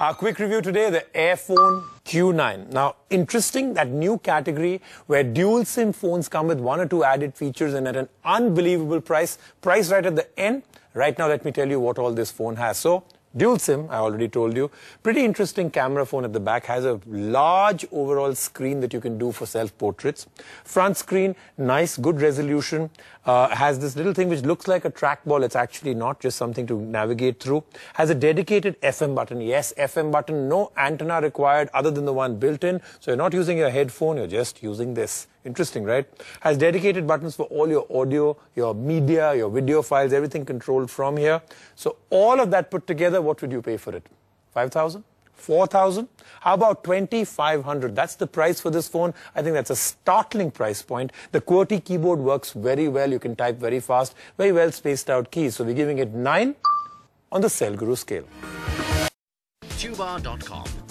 Our quick review today, the Airfone Q9. Now, interesting, that new category where dual SIM phones come with one or two added features and at an unbelievable price. Price right at the end. Right now, let me tell you what all this phone has. So, Dual SIM, I already told you. Pretty interesting camera phone at the back. Has a large overall screen that you can do for self-portraits. Front screen, nice, good resolution. Uh, has this little thing which looks like a trackball. It's actually not just something to navigate through. Has a dedicated FM button. Yes, FM button. No antenna required other than the one built in. So you're not using your headphone. You're just using this. Interesting, right? Has dedicated buttons for all your audio, your media, your video files, everything controlled from here. So all of that put together, what would you pay for it? 5,000? 4,000? How about 2,500? That's the price for this phone. I think that's a startling price point. The QWERTY keyboard works very well. You can type very fast, very well spaced out keys. So we're giving it 9 on the Cell Guru scale. Tubar.com